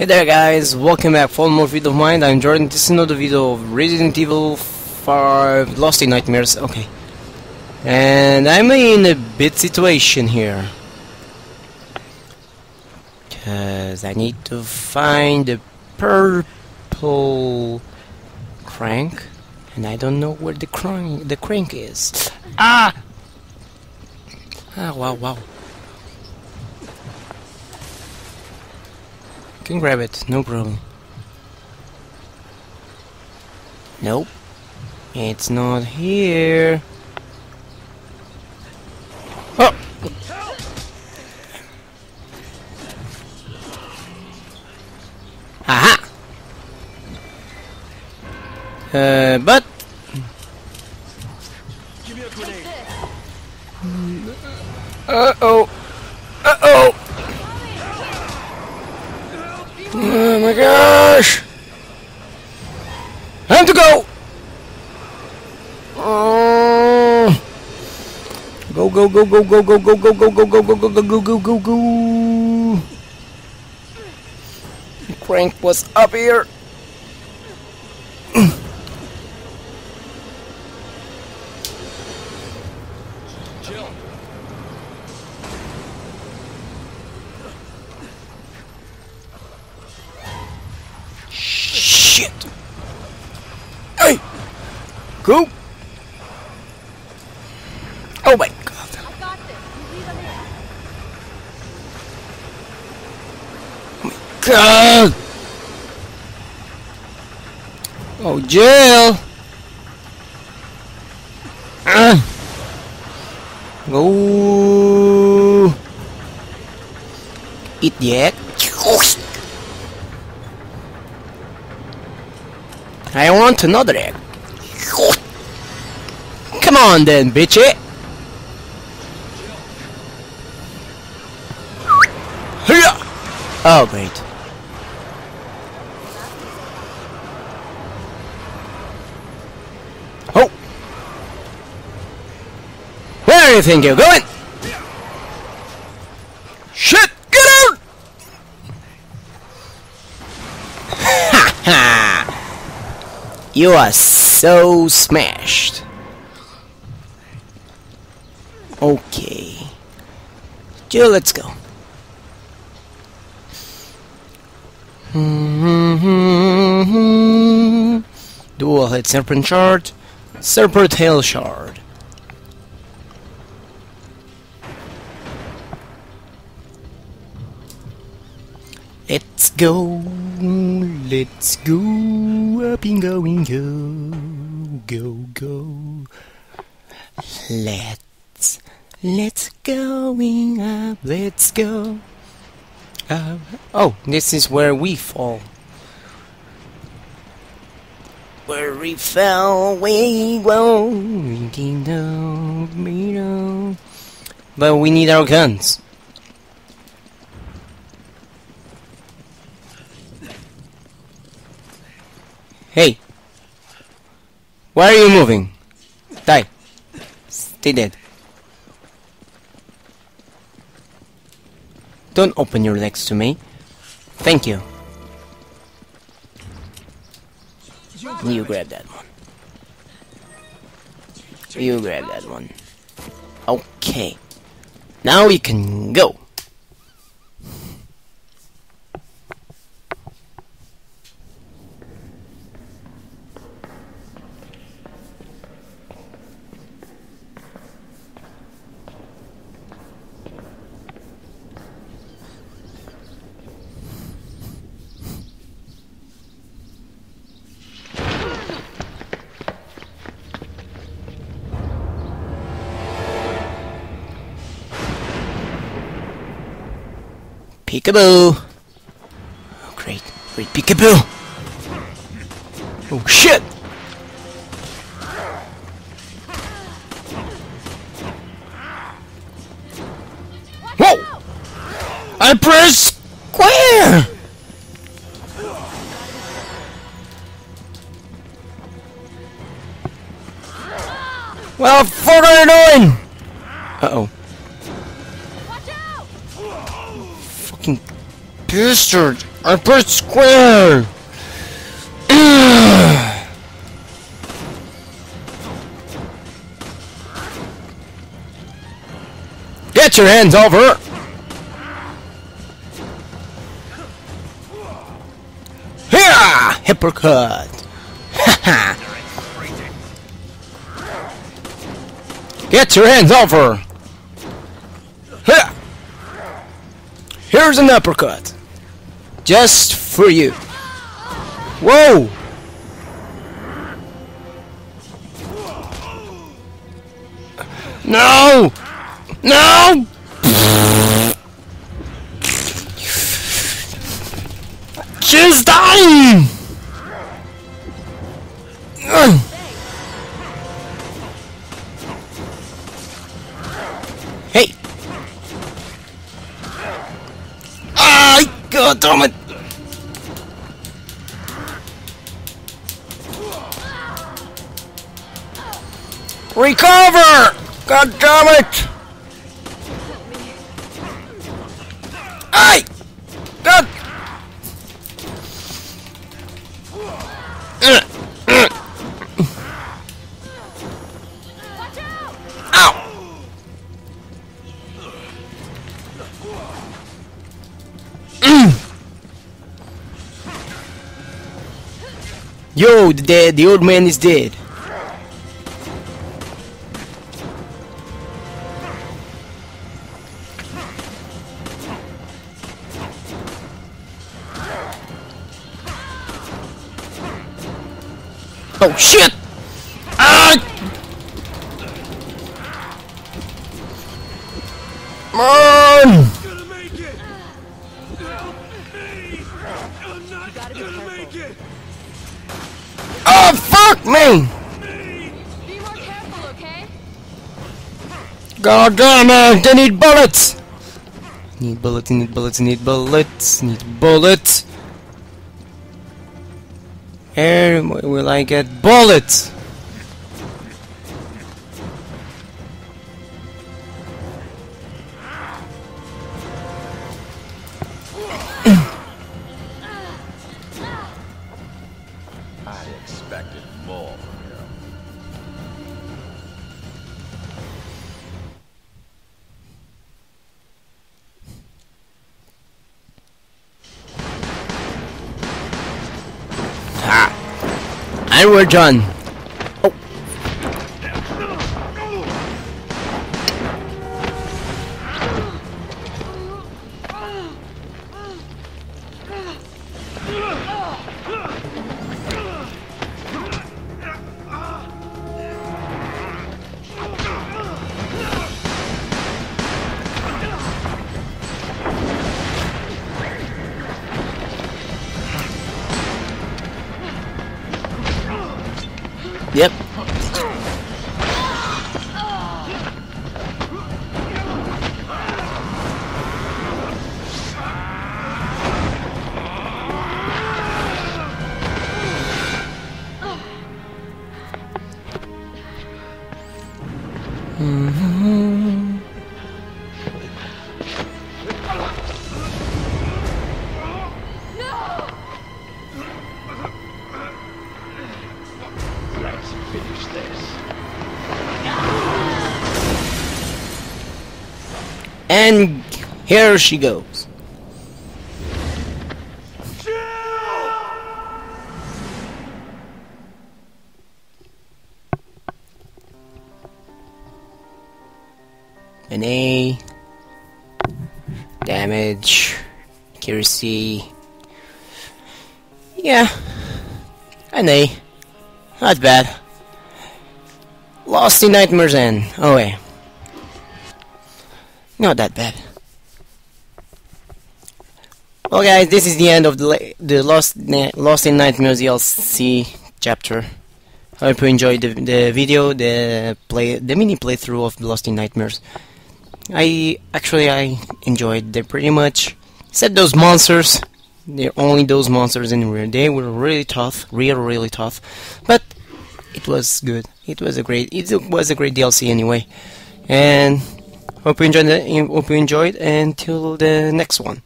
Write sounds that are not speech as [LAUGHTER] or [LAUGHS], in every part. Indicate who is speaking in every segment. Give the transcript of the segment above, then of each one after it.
Speaker 1: Hey there guys, welcome back for more video of mine. I'm Jordan. This is another video of Resident Evil 5 Lost in Nightmares. Okay. And I'm in a bit situation here. Cause I need to find the purple crank. And I don't know where the crank the crank is. Ah! Ah wow wow. Can grab it, no problem. Nope. It's not here. Oh! Aha! Uh, but... Uh-oh! Uh-oh! Oh my gosh! Time to go! Oh. Go go go go go go go go go go go go go go go go go go Crank was up here. Go! Oh my god.
Speaker 2: Oh my
Speaker 1: god! Oh, jail! Ah. Uh. Go! Eat yet? I want another egg. On then, bitchy! Hiya! Oh, great. Oh! Where do you think you're going? Shit! Get out! Ha ha! You are so smashed. Okay. Jill, let's go. Dual Head Serpent Shard, Serpent Tail Shard. Let's go, let's go, up and going, go, go, go. Let's, let's going up, let's go. Uh, oh, this is where we fall. Where we fell, we know. But we need our guns. Hey. Why are you moving? Die. Stay dead. Don't open your legs to me. Thank you. You grab that one. You grab that one. Okay. Now we can go. Peekaboo! Oh, great. Great peekaboo! Oh, shit! Whoa! I pressed square! Well, fuck are you doing? Uh-oh. Bastard! I pressed square! [SIGHS] Get your hands over! Here! Hypocrite! [LAUGHS] Get your hands over! Here! Here's an uppercut! Just for you! Whoa! No! No! She's dying! God damn it! Recover! God damn it! Ay! Yo, the dead, the old man is dead. Oh shit! Ah! Man! God damn it! They need bullets! Need bullets, need bullets, need bullets, need bullets. Where will I get bullets?
Speaker 2: I expected more
Speaker 1: And we're done. Yep.
Speaker 2: This.
Speaker 1: And here she goes. An A. Damage. Accuracy. Yeah. An A. Not bad. Lost in Nightmares End. Oh wait. Not that bad. Well, guys, this is the end of the the Lost Lost in Nightmares DLC chapter. I hope you enjoyed the, the video, the play, the mini playthrough of Lost in Nightmares. I actually I enjoyed them pretty much. Except those monsters. They're only those monsters in here. They were really tough, real really tough. But it was good. It was a great. It was a great DLC anyway. And hope you enjoyed. It, hope you enjoyed. Until the next one.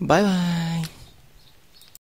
Speaker 1: Bye bye.